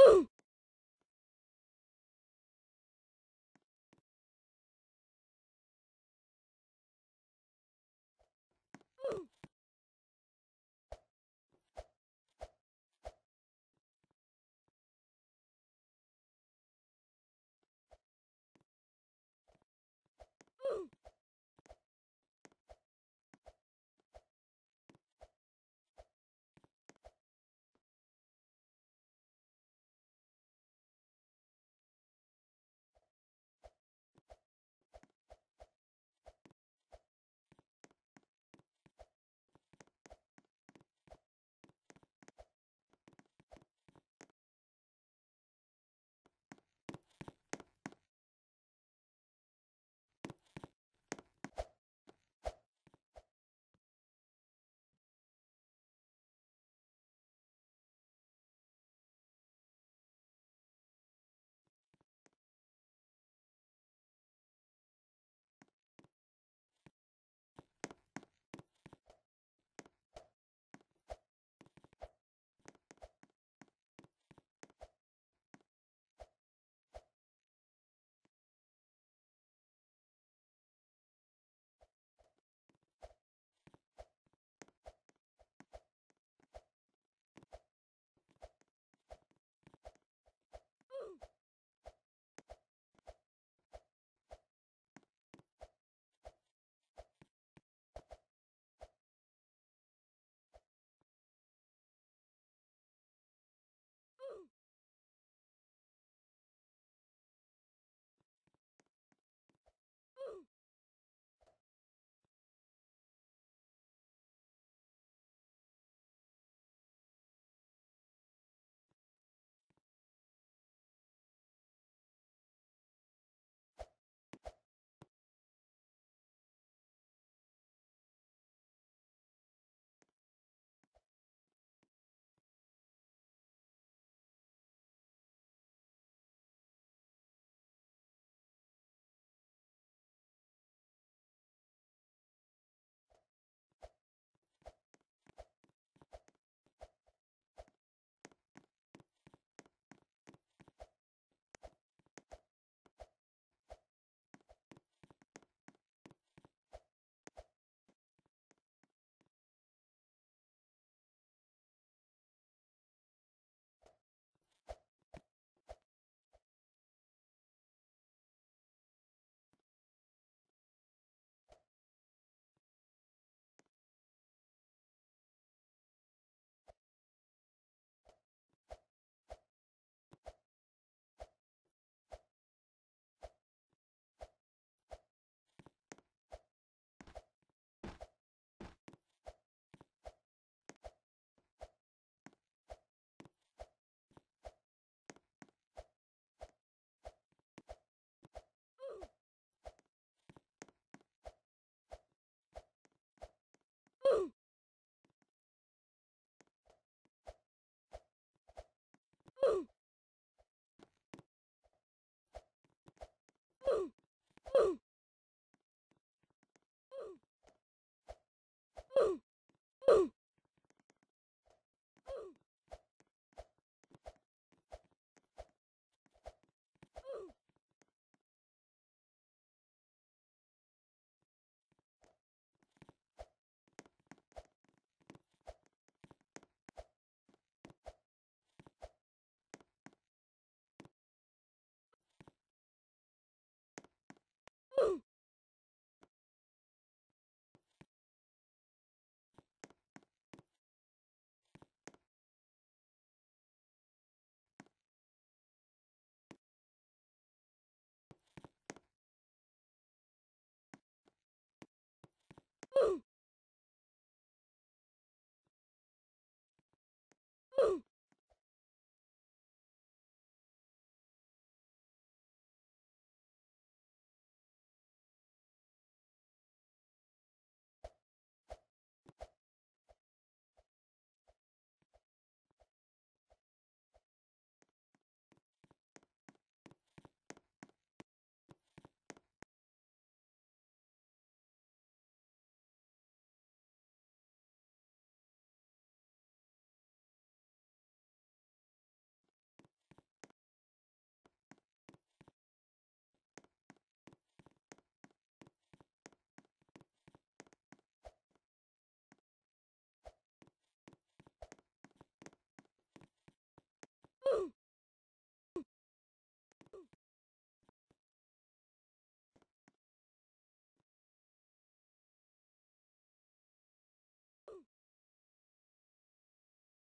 Ooh.